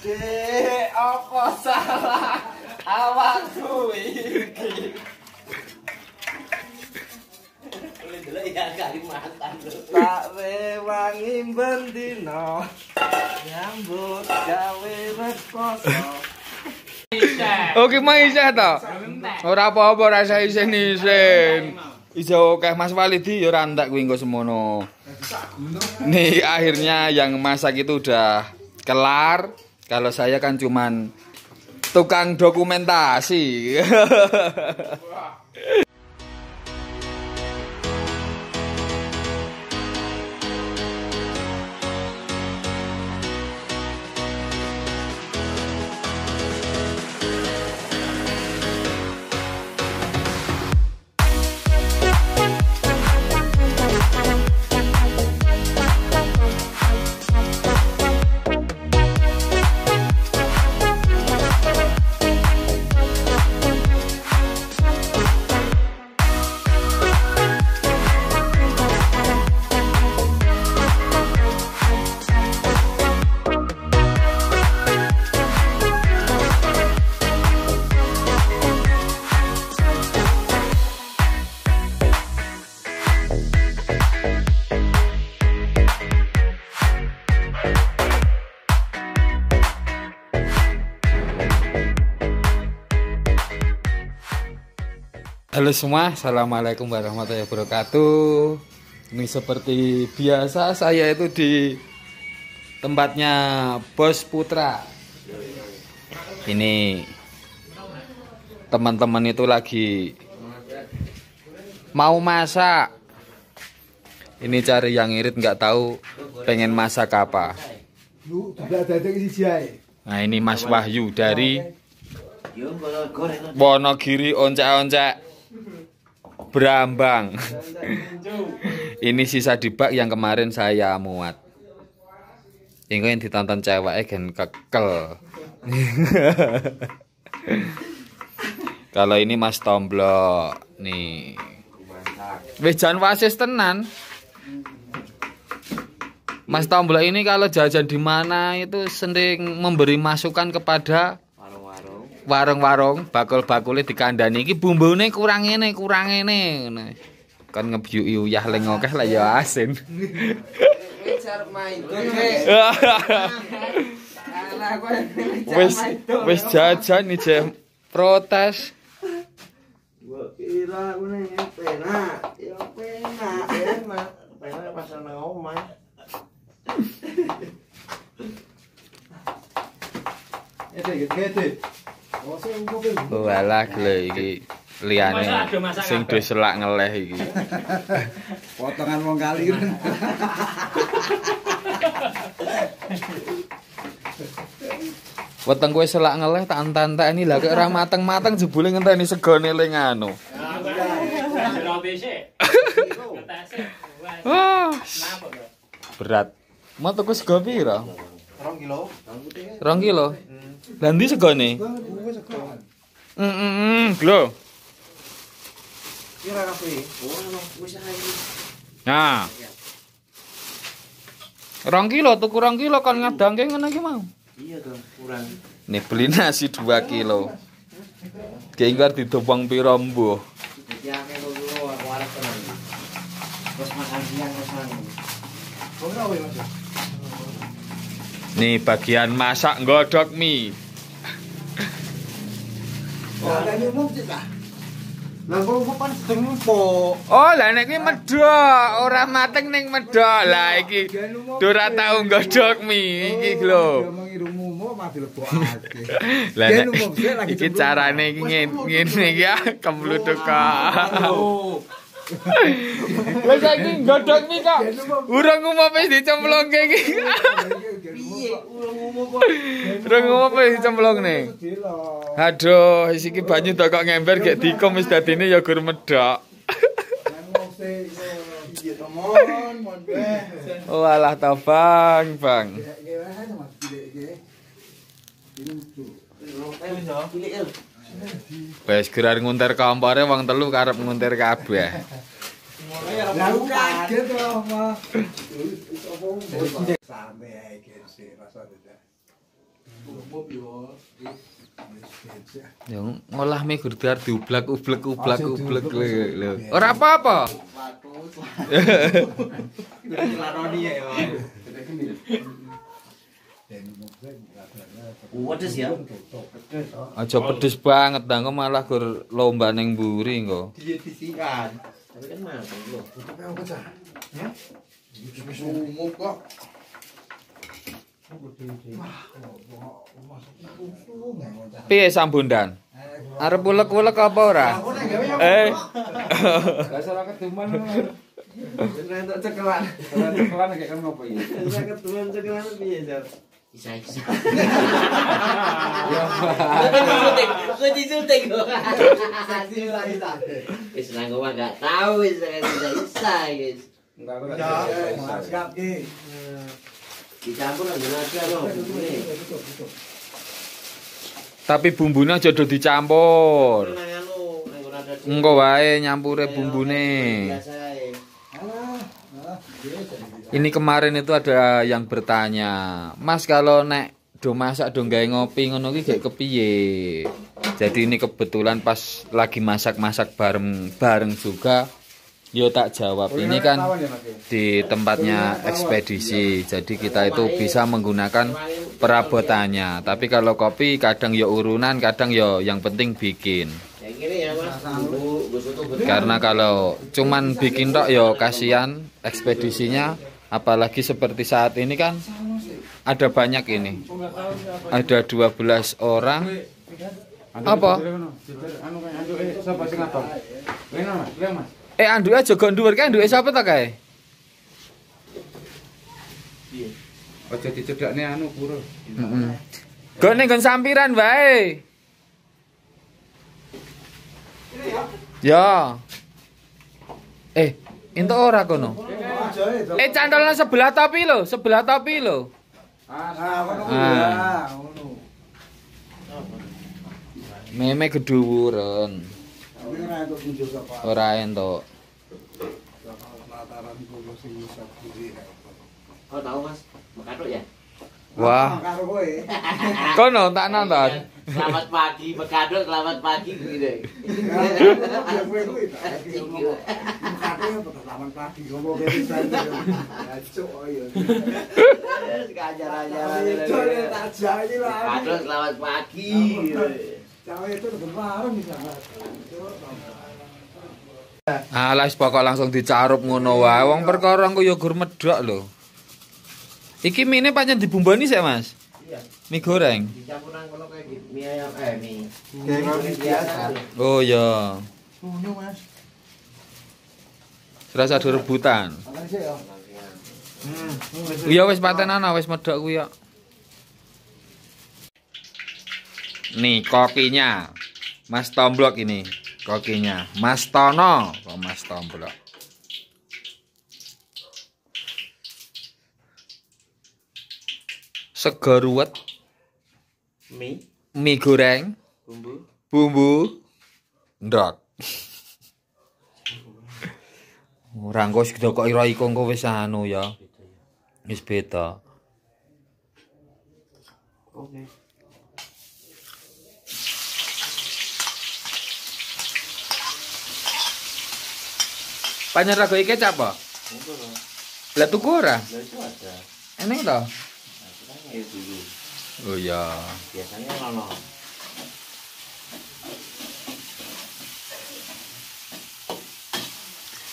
Dek, apa salah awakku iki? Tak rewangi bendino nyambut gawe rekoso. Oke mau isih to. Ora apa-apa rasa isin isin. Ijo akeh Mas Walidi ya ora kuwi engko semono. Nih akhirnya yang masak itu udah kelar. Kalau saya kan cuman tukang dokumentasi. Halo semua, Assalamualaikum warahmatullahi wabarakatuh. Ini seperti biasa saya itu di tempatnya Bos Putra. Ini teman-teman itu lagi mau masak. Ini cari yang irit nggak tahu pengen masak apa. Nah ini Mas Wahyu dari Wonogiri oncek-oncek Brambang. Ini sisa dibak yang kemarin saya muat. Ini yang ditonton cewek gen kekel. Kalau ini Mas Tomblok nih. Wis jan wasis tenan. Mas Tomblok ini kalau jajan di mana itu sering memberi masukan kepada warung-warung bakul-bakule dikandani iki bumbune kurang ngene, kurang ngene. ngono. Kan ngebyuki uyah ling akeh lah ya asin. Wis main. wis jajan nih Jem. Protes. Gua kira aku nih penak, ya penak, enak. Penak pas nang omah. Oh. Walah gelo iki liyane sing do selak ngeleh iki. Potongan wong kali. Weteng kowe selak ngeleh tak entek-entekni lah kok ora mateng-mateng jebule ngenteni segone ling anu. Ah, berat. Mau tuku sego pira? 2 kilo. 2 kilo. Lah ndi segone? Mm mm mm, glo. Kira ae. Nah. Rong kilo, tuku rong kilo kon ngadangke ngono iki mau. Iya dong, kurang. Nih beli nasi 2 kilo. Mbuh. Kok lu aku arep tenan. Terus makan siang kesan. Ora wae Mas. Nih bagian masak godok mie. Oh, lah nek iki medhok, ora mateng ning medhok. Lah iki ora tau godhog mi iki lho. Lah iki carane iki ngene iki ah, ya kempluduk kok. Ah. Lah saiki nggodok mie kok. Urung umum wis dicemplungke iki. Piye ulung umum kok. Urung umum wis dicemplungne. Aduh, wis iki banyu tok kok ngember gek dikom wis dadine ya gur medhok. Iya temon, mon beh. Oh alah ta bang, bang. Cilik el. Wes gerar nguntir kompore wong telu karep nguntir kabeh. Kaget. Ya ngolah mie gudar diublak ublek ublak ublek lho. Ora apa-apa. Laroni ya. Waduh ya. Aja pedes banget dah engko malah gur lomba ning mburi engko. Diedisikan. Tapi kan mateng loh. Tutup apa cah? Ya? Wis umum kok. Piye sambundan? Arep ulek-ulek apa ora? Eh. Dasar keduman. Untuk cekelan. Cekelan kayak kan ngopo iki. Saya ketemuan cekelan piye, Jar? Bisa bisa. Gue disuntik gue. Saksi lah kita. Wis nang gua enggak tahu wis bisa bisa guys. Enggak aku siap ki. Dicampur dengan aja loh. Tapi bumbunya do dicampur. Anu. Engko wae nyampure bumbune. Biasa. Ini kemarin itu ada yang bertanya, Mas kalau nek do masak do gawe ngopi ngono ki gak kepiye? Jadi ini kebetulan pas lagi masak-masak bareng bareng juga. Yo tak jawab ini kan di tempatnya ekspedisi. Jadi kita itu bisa menggunakan perabotannya. Tapi kalau kopi kadang yo urunan, kadang yo yang penting bikin. Karena kalau cuman bikin tok yo kasihan ekspedisinya apalagi seperti saat ini kan ada banyak ini. Ada 12 orang. Apa? Kan anduk eh anduke aja go dhuwur kae anduke sapa ta kae? Aja dicedakne anu pura. Heeh. Go ning nggon sampiran wae. Ya. Eh, entuk ora kono? Eh cantolnya sebelah topi lo, sebelah topi lo. Ah, ah, ah. Meme geduwuren. Ora entuk. Ora entuk. Oh, tahu Mas, makatuk ya. Wah. Kono tak nonton. Selamat pagi, Bekaduk selamat pagi gitu. Ngomong cuk ayo. Selamat pagi. itu wis pokok langsung dicarup ngono wae. Wong perkara engko ya gur medhok lho. Iki mie pancen dibumboni sik, Mas. Iya. Mie goreng. Dicampur nang kono kayak gitu. Mie ayam eh mie. Kayak roti biasa. Oh ya. Ngono Mas. Serasa ada rebutan. Makan sih ya. Iya wis patenan wis medhok kuwi ya. Nih kokinya. Mas Tomblok ini kokinya. Mas Tono kok Mas Tomblok. Sego ruwet, Mie, mie goreng, bumbu. bumbu, ndok. Ora engko sing kok ira iku engko wis anu ya. Wis beda. Oke. Panjer rago iki apa? Lah tuku ora? Lah itu ada. Eneng to? Dulu. Oh iya. Biasanya nono.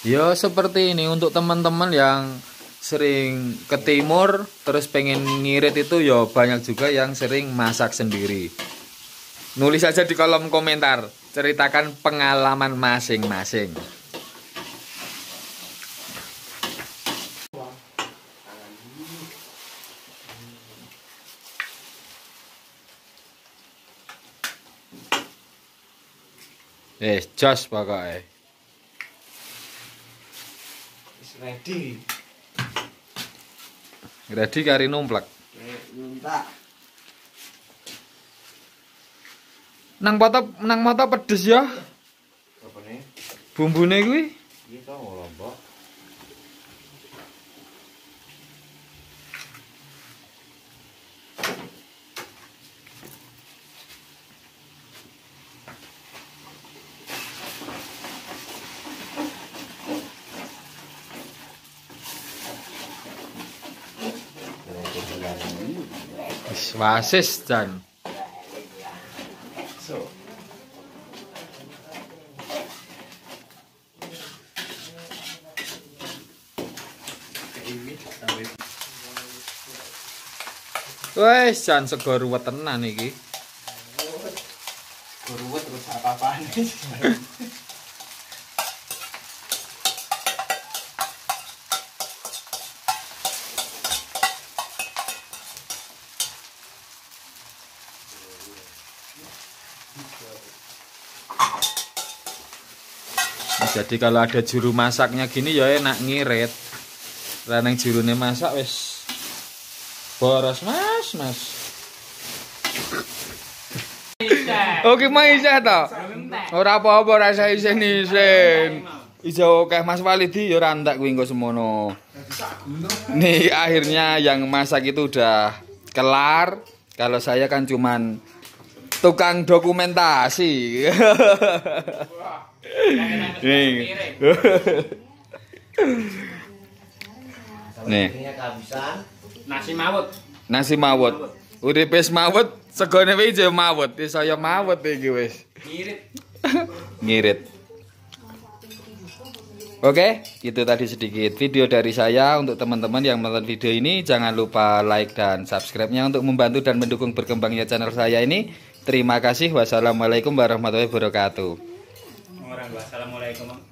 Ya seperti ini untuk teman-teman yang sering ke timur terus pengen ngirit itu ya banyak juga yang sering masak sendiri. Nulis aja di kolom komentar, ceritakan pengalaman masing-masing. Eh, jos pokoknya. Is ready. Ready kari numplek. Minta. Nang mata nang mata pedes ya. Apa nih? Bumbune kuwi. Iya tau lombok. Wis wasis Jan. Wes jan sego ruwet tenan iki. Ruwet terus apa-apaan jadi kalau ada juru masaknya gini ya enak ngirit. Lah nang jurune masak wis boros Mas, Mas. Oke, mau isih to? Ora apa-apa rasa isin isin. Ijo kayak Mas Walidi ya ora entek kuwi semono. Nih akhirnya yang masak itu udah kelar. Kalau saya kan cuman tukang dokumentasi. Nih. Nih. Nasi mawut. Nasi mawut. Uripe mawut, segone wis ijo mawut. Wis saya mawut iki wis. Ngirit. Ngirit. Oke, itu tadi sedikit video dari saya untuk teman-teman yang menonton video ini. Jangan lupa like dan subscribe-nya untuk membantu dan mendukung berkembangnya channel saya ini. Terima kasih. Wassalamualaikum warahmatullahi wabarakatuh. Orang Assalamualaikum.